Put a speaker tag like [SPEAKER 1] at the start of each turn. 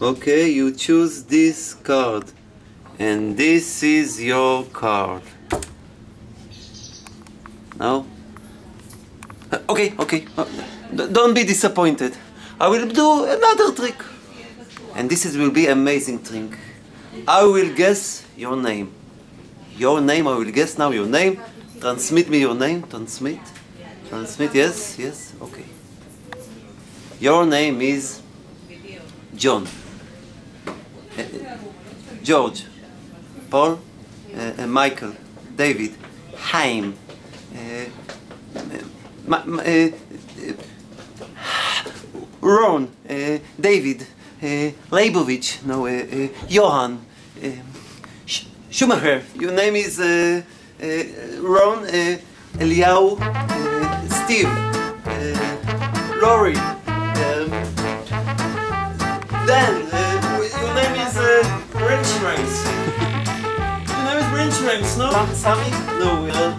[SPEAKER 1] Okay, you choose this card. And this is your card. No? Uh, okay, okay. Uh, don't be disappointed. I will do another trick. And this is, will be amazing trick. I will guess your name. Your name, I will guess now your name. Transmit me your name. Transmit. Transmit, yes, yes, okay. Your name is John. Uh, George. Paul. Uh, uh, Michael. David. Haim. Uh, uh, uh, Ron. Uh, David. Uh, Leibovich. No, uh, uh, Johan. Uh, Schumacher. Your name is uh, uh, Ron. Uh. Uh, Steve. Uh, Laurie. Race, no? Sammy? No. Shane.